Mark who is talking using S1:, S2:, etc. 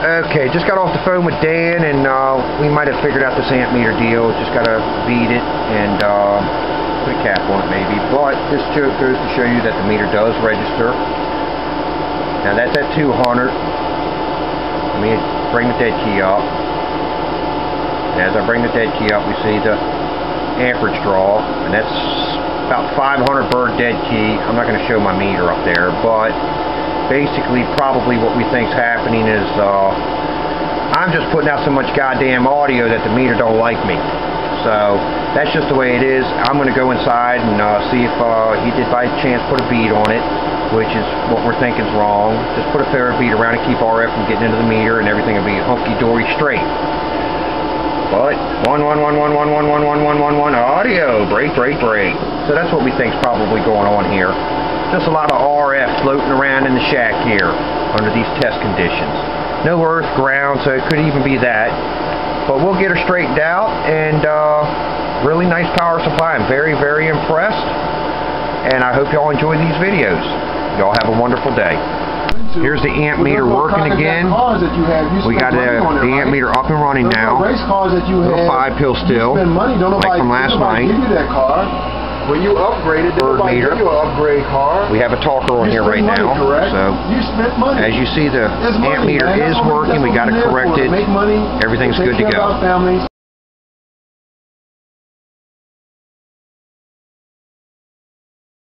S1: Okay, just got off the phone with Dan, and uh, we might have figured out this amp meter deal. Just got to beat it and uh, put a cap on it maybe. But this joke goes to show you that the meter does register. Now that's at 200. Let me bring the dead key up. And as I bring the dead key up, we see the amperage draw, and that's about 500 bird dead key. I'm not going to show my meter up there, but basically probably what we think's happening is uh, I'm just putting out so much goddamn audio that the meter don't like me. So that's just the way it is. I'm going to go inside and uh, see if uh, he did by chance put a bead on it, which is what we're thinking's wrong. Just put a ferro bead around and keep RF from getting into the meter, and everything will be hunky-dory straight. But one one one one one one one one one one one audio break break break. So that's what we think's probably going on here. Just a lot of RF floating around in the shack here under these test conditions. No earth, ground, so it could even be that. But we'll get her straightened out and uh, really nice power supply. I'm very, very impressed. And I hope y'all enjoy these videos. Y'all have a wonderful day. Here's the amp meter working again. We got the amp meter up and running now.
S2: Race cars that you
S1: Little five pill still,
S2: spend money, don't
S1: like from last night.
S2: When you upgraded,
S1: bird meter.
S2: you upgrade car.
S1: We have a talker on
S2: you
S1: here right
S2: money,
S1: now.
S2: Correct?
S1: So
S2: you spent money.
S1: As you see, the amp meter is working. We got it corrected. Everything's good to go.